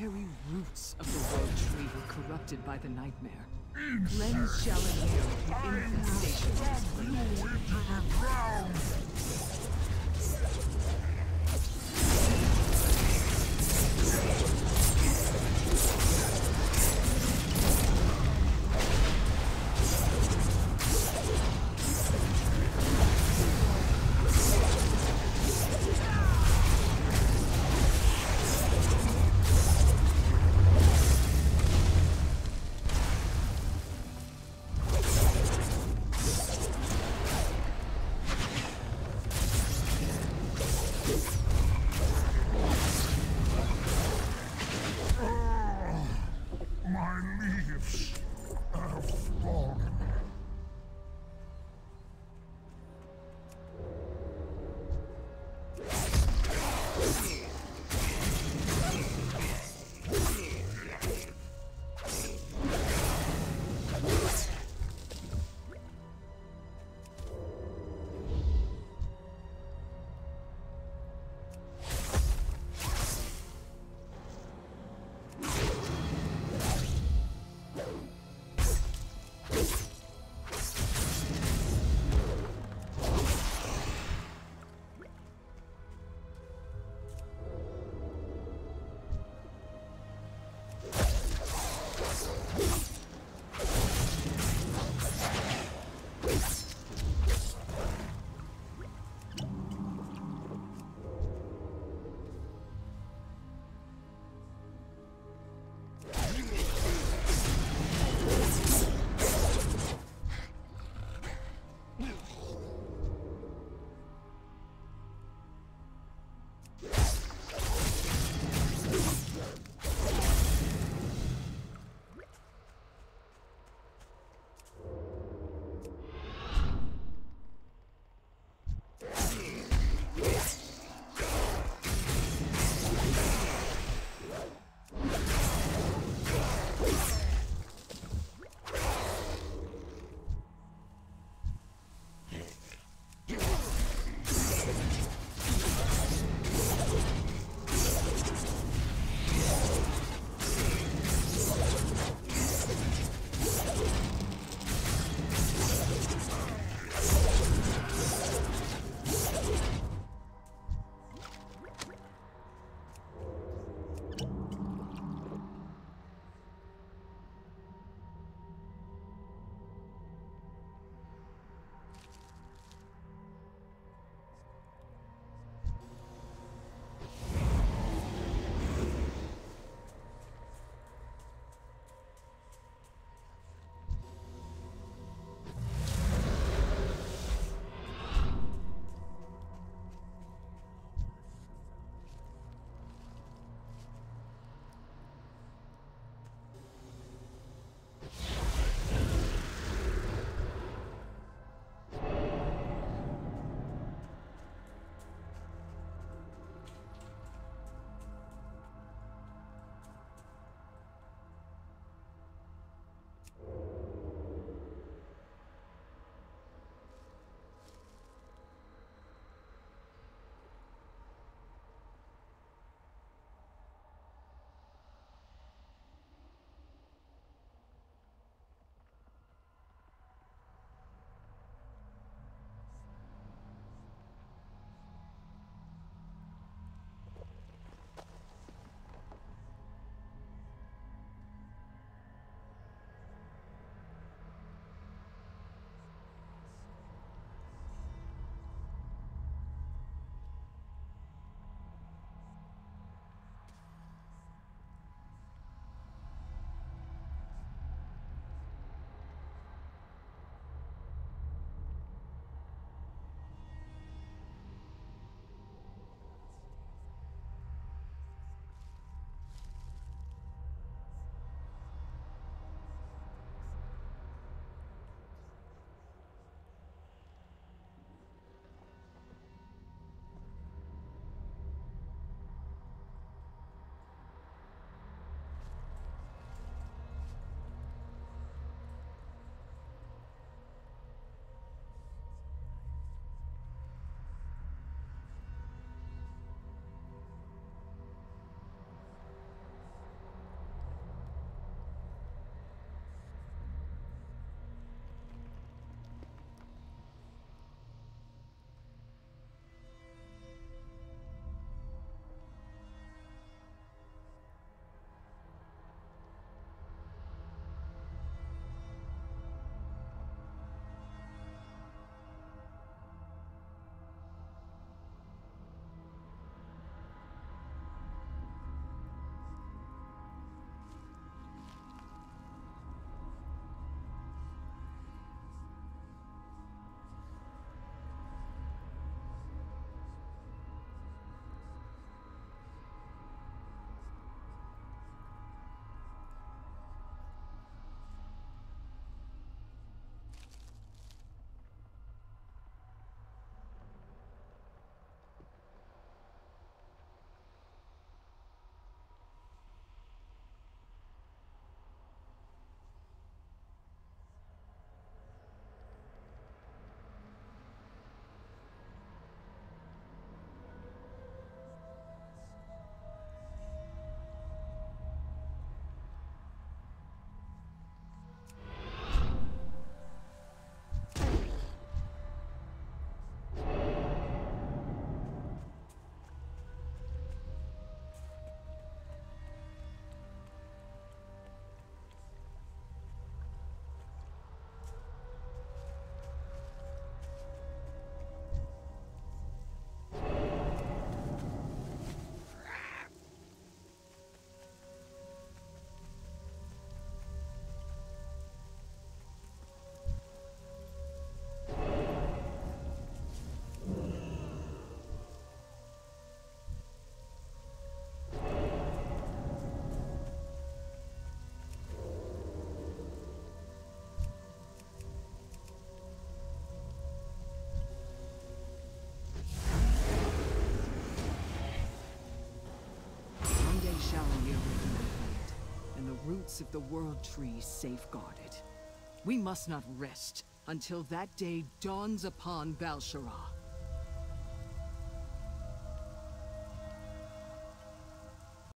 very roots of the world tree were corrupted by the nightmare. Cleanse shall roots of the World Tree safeguarded. We must not rest until that day dawns upon Val'sharah.